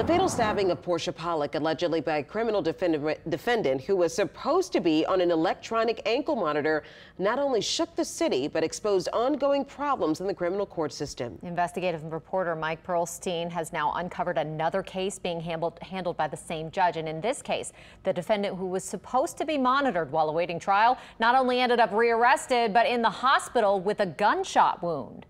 The fatal stabbing of Portia Pollock, allegedly by a criminal defendant who was supposed to be on an electronic ankle monitor, not only shook the city, but exposed ongoing problems in the criminal court system. Investigative reporter Mike Perlstein has now uncovered another case being handled, handled by the same judge. And in this case, the defendant who was supposed to be monitored while awaiting trial not only ended up rearrested, but in the hospital with a gunshot wound.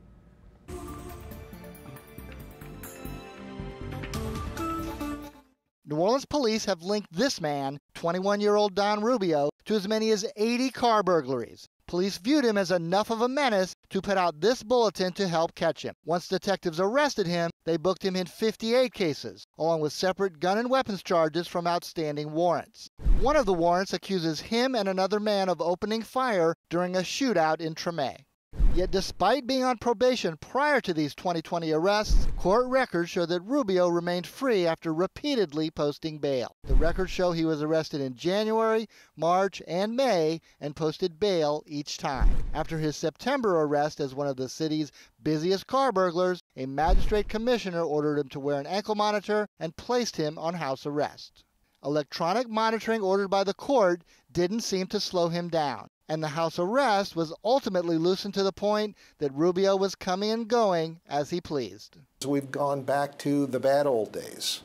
New Orleans police have linked this man, 21 year old Don Robiho, to as many as 80 car burglaries. Police viewed him as enough of a menace to put out this bulletin to help catch him. Once detectives arrested him, they booked him in 58 cases, along with separate gun and weapons charges from outstanding warrants. One of the warrants accuses him and another man of opening fire during a shootout in Treme. Yet despite being on probation prior to these 2020 arrests, court records show that Robiho remained free after repeatedly posting bail. The records show he was arrested in January, March, and May and posted bail each time. After his September arrest as one of the city's busiest car burglars, a magistrate commissioner ordered him to wear an ankle monitor and placed him on house arrest. Electronic monitoring ordered by the court didn't seem to slow him down and the house arrest was ultimately loosened to the point that Robiho was coming and going as he pleased. We've gone back to the bad old days,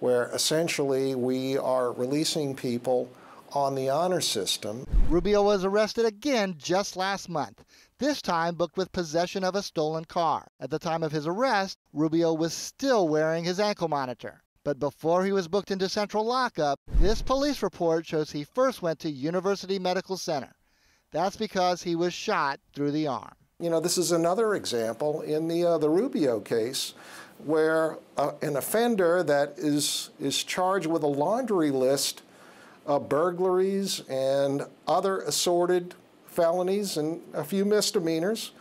where essentially we are releasing people on the honor system. Robiho was arrested again just last month, this time booked with possession of a stolen car. At the time of his arrest, Robiho was still wearing his ankle monitor. But before he was booked into central lockup, this police report shows he first went to University Medical Center. That's because he was shot through the arm. You know, this is another example in the, uh, the Robiho case where uh, an offender that is, is charged with a laundry list of burglaries and other assorted felonies and a few misdemeanors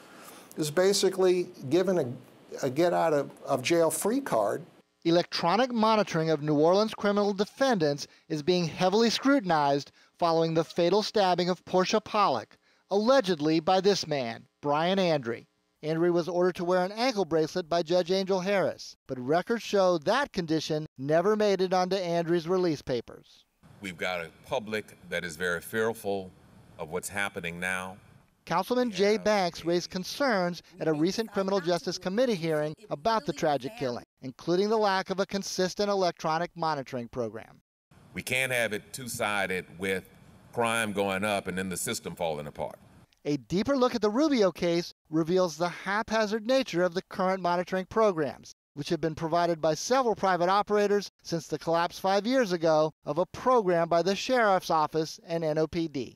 is basically given a, a get out of, of jail free card. Electronic monitoring of New Orleans criminal defendants is being heavily scrutinized following the fatal stabbing of Portia Pollock, allegedly by this man, Brian Andre. Andre was ordered to wear an ankle bracelet by Judge Angel Harris, but records show that condition never made it onto Andre's release papers. We've got a public that is very fearful of what's happening now. Councilman Jay Banks raised concerns at a recent Criminal Justice Committee hearing about the tragic killing, including the lack of a consistent electronic monitoring program. We can't have it two sided with crime going up and then the system falling apart. A deeper look at the Robiho case reveals the haphazard nature of the current monitoring programs, which have been provided by several private operators since the collapse five years ago of a program by the Sheriff's Office and NOPD.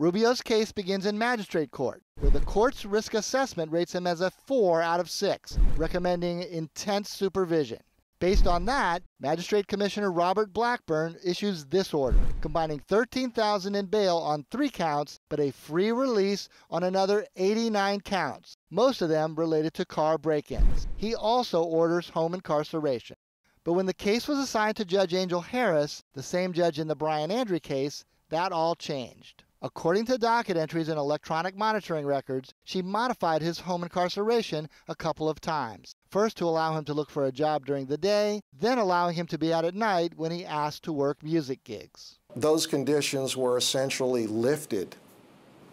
Robiho's case begins in magistrate court, where the court's risk assessment rates him as a 4 out of 6, recommending intense supervision. Based on that, Magistrate Commissioner Robert Blackburn issues this order, combining 13,000 in bail on 3 counts but a free release on another 89 counts, most of them related to car break-ins. He also orders home incarceration. But when the case was assigned to Judge Angel Harris, the same judge in the Brian Andre case, that all changed. According to docket entries and electronic monitoring records, she modified his home incarceration a couple of times. First to allow him to look for a job during the day, then allowing him to be out at night when he asked to work music gigs. Those conditions were essentially lifted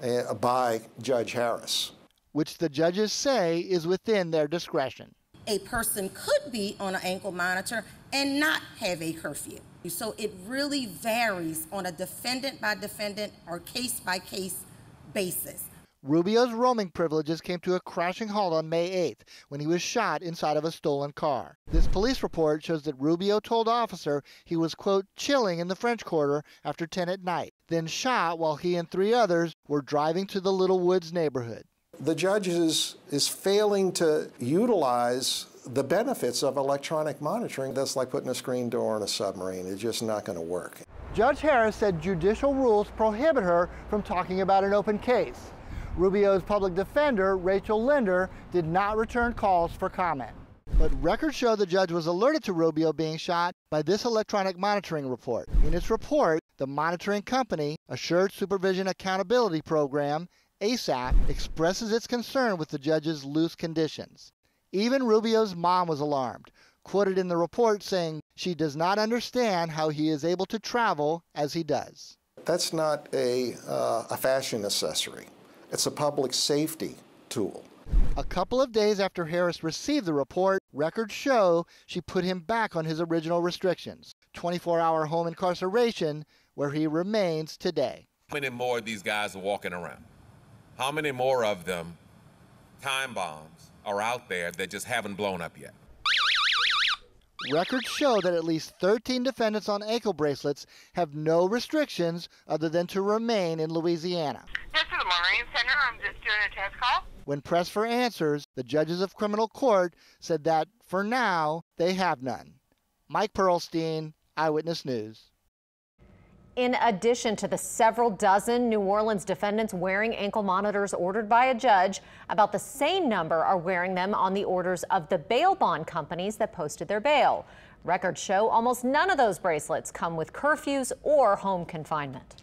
uh, by Judge Harris. Which the judges say is within their discretion. A person could be on an ankle monitor and not have a curfew. So it really varies on a defendant by defendant or case by case basis. Robiho's roaming privileges came to a crashing halt on May 8th when he was shot inside of a stolen car. This police report shows that Robiho told officer he was, quote, chilling in the French Quarter after 10 at night, then shot while he and three others were driving to the Little Woods neighborhood. The judge is, is failing to utilize the benefits of electronic monitoring, that's like putting a screen door on a submarine. It's just not going to work. Judge Harris said judicial rules prohibit her from talking about an open case. Robiho's public defender, Rachel Linder, did not return calls for comment. But records show the judge was alerted to Robiho being shot by this electronic monitoring report. In its report, the monitoring company, Assured Supervision Accountability Program, ASAP, expresses its concern with the judge's loose conditions. Even Robiho's mom was alarmed. quoted in the report saying she does not understand how he is able to travel as he does. That's not a, uh, a fashion accessory. It's a public safety tool. A couple of days after Harris received the report, records show she put him back on his original restrictions 24 hour home incarceration, where he remains today. How many more of these guys are walking around? How many more of them, time bombs, are out there that just haven't blown up yet? Records show that at least 13 defendants on ankle bracelets have no restrictions other than to remain in Louisiana. This is the Marine Center. I'm just doing a test call. When pressed for answers, the judges of criminal court said that, for now, they have none. Mike Perlstein, Eyewitness News. In addition to the several dozen New Orleans defendants wearing ankle monitors ordered by a judge, about the same number are wearing them on the orders of the bail bond companies that posted their bail. Records show almost none of those bracelets come with curfews or home confinement.